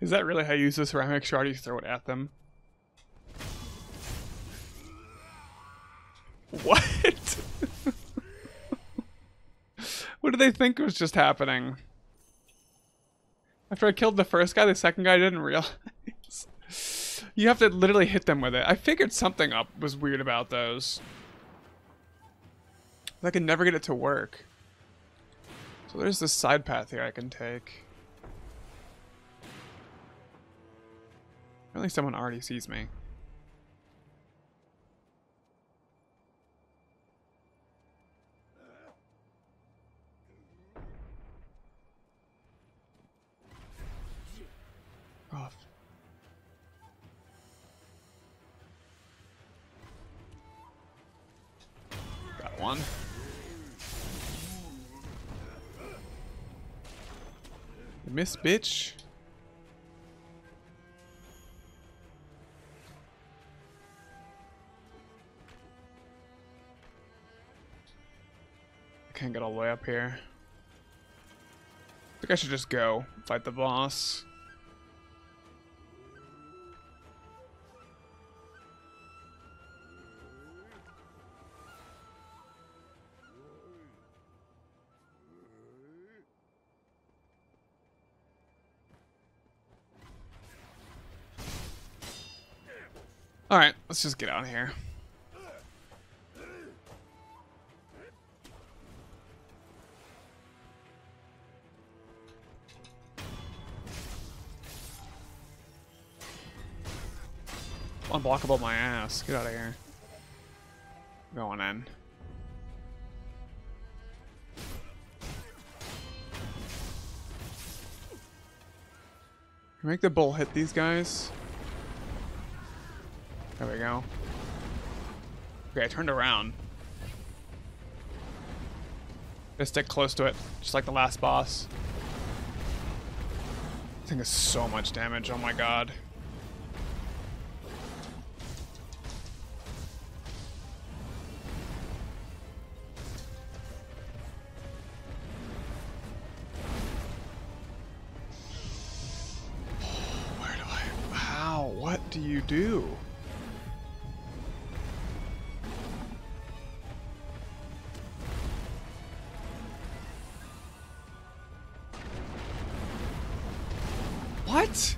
Is that really how you use the ceramic shard? You throw it at them? What? what did they think was just happening? After I killed the first guy, the second guy didn't realize. you have to literally hit them with it. I figured something up was weird about those. I can never get it to work. So there's this side path here I can take. Apparently someone already sees me. Off. Got one. Miss, bitch. Can't get all the way up here. I think I should just go fight the boss. Alright, let's just get out of here. Unblockable my ass. Get out of here. Going in. Make the bull hit these guys. There we go. Okay, I turned around. Just stick close to it, just like the last boss. I think it's so much damage, oh my god. You do? What?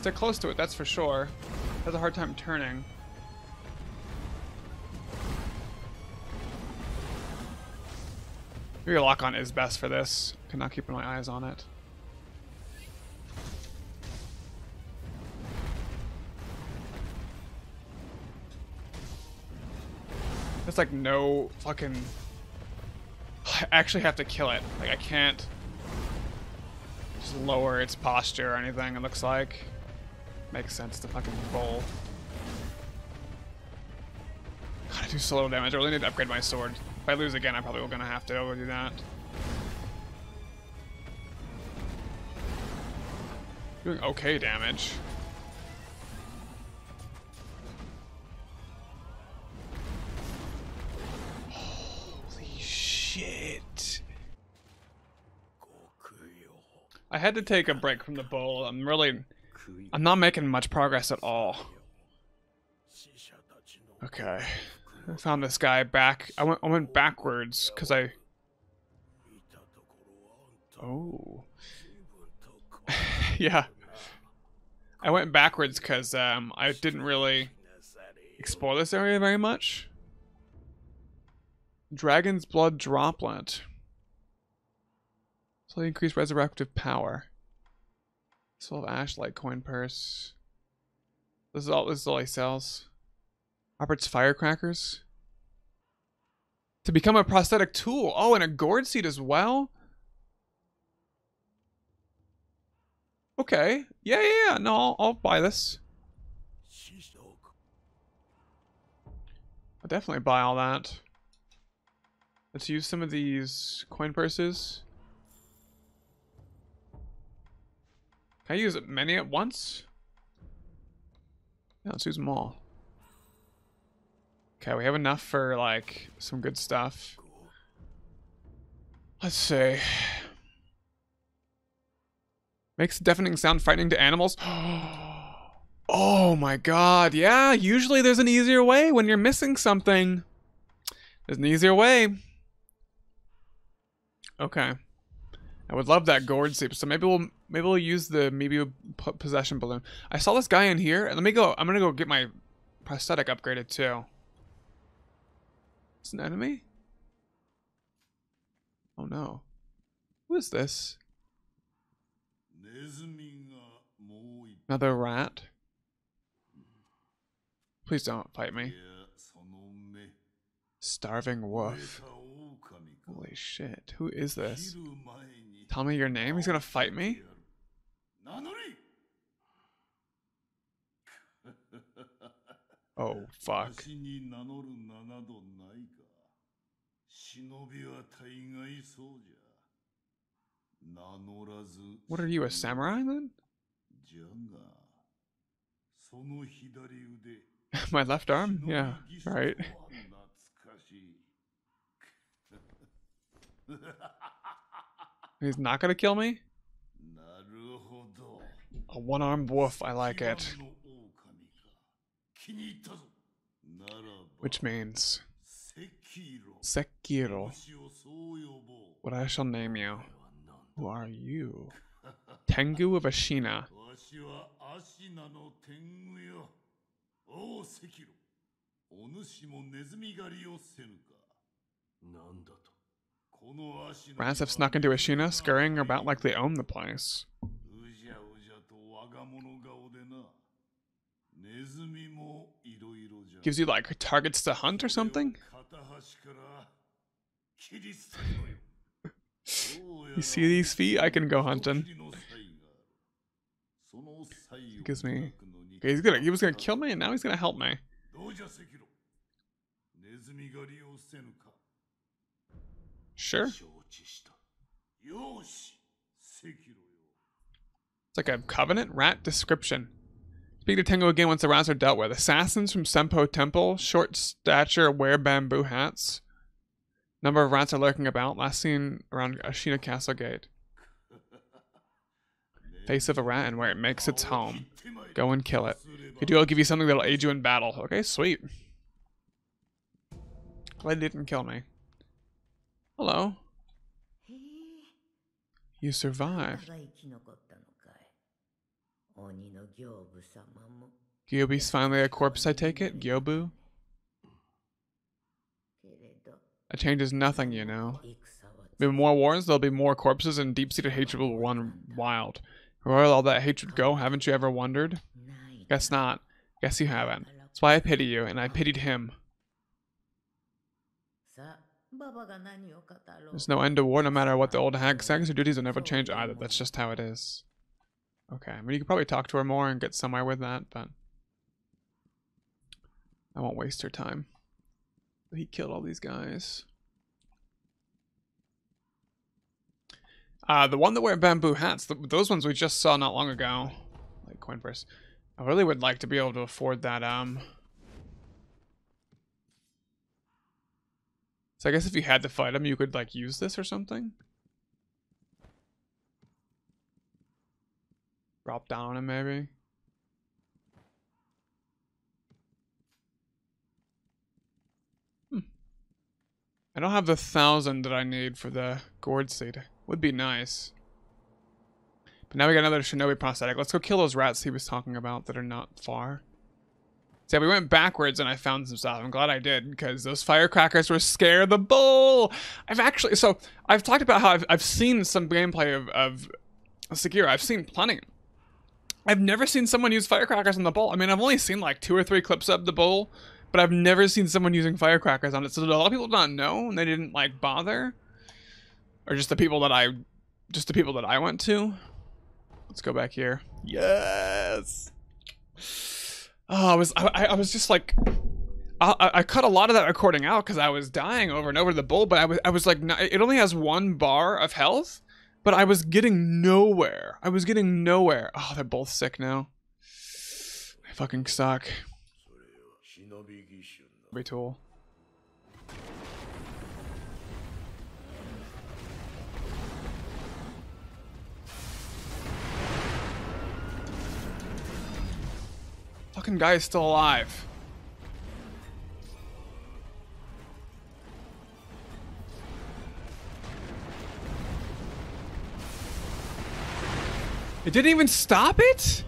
Stick close to it, that's for sure. Has a hard time turning. Maybe a lock on is best for this. Cannot keep my eyes on it. There's like no fucking... I actually have to kill it. Like I can't just lower its posture or anything, it looks like. Makes sense to fucking bull. God, I do so little damage. I really need to upgrade my sword. If I lose again, I probably will gonna have to go do that. Doing okay damage. Holy shit. I had to take a break from the bull. I'm really... I'm not making much progress at all. Okay. I found this guy back. I went, I went backwards because I... Oh. yeah. I went backwards because um, I didn't really explore this area very much. Dragon's Blood Droplet. Slightly increased resurrective power. Soul Ashlight coin purse. This is all this is all he sells. Robert's firecrackers. To become a prosthetic tool. Oh, and a gourd seed as well. Okay. Yeah, yeah, yeah. No, I'll, I'll buy this. I'll definitely buy all that. Let's use some of these coin purses. Can I use many at once? Yeah, let's use them all. Okay, we have enough for, like, some good stuff. Let's see. Makes a deafening sound frightening to animals. Oh my god, yeah, usually there's an easier way when you're missing something. There's an easier way. Okay. I would love that gourd soup. So maybe we'll maybe we'll use the maybe possession balloon. I saw this guy in here. Let me go. I'm gonna go get my prosthetic upgraded too. It's an enemy. Oh no. Who is this? Another rat. Please don't fight me. Starving wolf. Holy shit. Who is this? Tell me your name? He's gonna fight me? Oh, fuck. What are you, a samurai then? My left arm? Yeah, right. He's not gonna kill me? A one-armed wolf, I like it. Which means... Sekiro. What I shall name you. Who are you? Tengu of Ashina. Rats have snuck into Ashina, scurrying about like they own the place. Gives you like targets to hunt or something? you see these feet? I can go hunting. Gives me. Okay, he's gonna. He was gonna kill me, and now he's gonna help me. Sure. It's like a covenant rat description. Speak to Tengu again once the rats are dealt with. Assassins from Senpou Temple, short stature, wear bamboo hats. Number of rats are lurking about. Last seen around Ashina Castle Gate. Face of a rat and where it makes its home. Go and kill it. If you do, I'll give you something that'll aid you in battle. Okay, sweet. Glad it didn't kill me. Hello. You survived. Gyobu's finally a corpse, I take it? Gyobu? A change is nothing, you know. Be more wars, there'll be more corpses, and deep-seated hatred will run wild. Where will all that hatred go? Haven't you ever wondered? Guess not. Guess you haven't. That's why I pity you, and I pitied him. There's no end to war, no matter what the old hag says. Her duties will never change either. That's just how it is. Okay, I mean, you could probably talk to her more and get somewhere with that, but... I won't waste her time. He killed all these guys. Uh, the one that wear bamboo hats, the, those ones we just saw not long ago. Like coin purse. I really would like to be able to afford that, um... So I guess if you had to fight him, you could, like, use this or something? Drop down on him, maybe? Hmm. I don't have the thousand that I need for the gourd seed. Would be nice. But now we got another shinobi prosthetic. Let's go kill those rats he was talking about that are not far. Yeah, we went backwards and I found some stuff. I'm glad I did because those firecrackers were scare the bull. I've actually, so I've talked about how I've, I've seen some gameplay of, of Sekiro. I've seen plenty. I've never seen someone use firecrackers on the bull. I mean, I've only seen like two or three clips of the bull, but I've never seen someone using firecrackers on it. So a lot of people don't know and they didn't like bother or just the people that I, just the people that I went to. Let's go back here. Yes oh, I was I, I was just like I, I cut a lot of that recording out because I was dying over and over the bull, but I was I was like, it only has one bar of health, but I was getting nowhere. I was getting nowhere. Oh, they're both sick now. I fucking suck. Retool. Fucking guy is still alive. It didn't even stop it?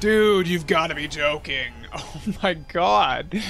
Dude, you've got to be joking. Oh my god.